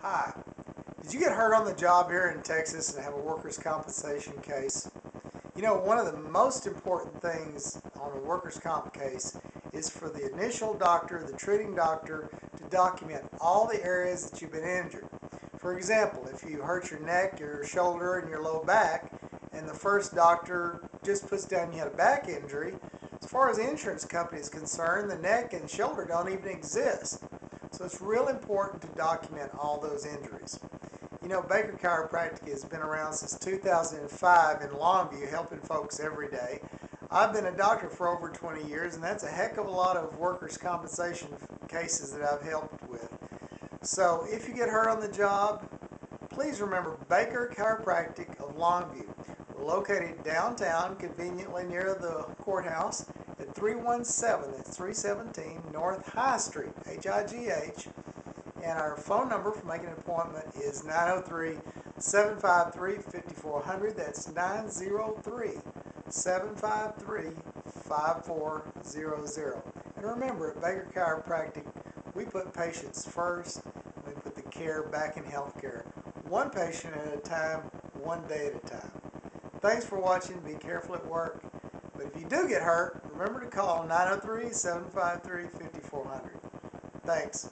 Hi. Did you get hurt on the job here in Texas and have a workers' compensation case? You know, one of the most important things on a workers' comp case is for the initial doctor, the treating doctor, to document all the areas that you've been injured. For example, if you hurt your neck, your shoulder, and your low back, and the first doctor just puts down you had a back injury, as far as the insurance company is concerned, the neck and shoulder don't even exist. So it's real important to document all those injuries. You know, Baker Chiropractic has been around since 2005 in Longview, helping folks every day. I've been a doctor for over 20 years, and that's a heck of a lot of workers' compensation cases that I've helped with. So if you get hurt on the job, please remember Baker Chiropractic of Longview. Located downtown, conveniently near the courthouse at 317, that's 317 North High Street, H-I-G-H. And our phone number for making an appointment is 903-753-5400. That's 903-753-5400. And remember, at Baker Chiropractic, we put patients first. We put the care back in healthcare. One patient at a time, one day at a time. Thanks for watching. Be careful at work. But if you do get hurt, remember to call 903 753 5400. Thanks.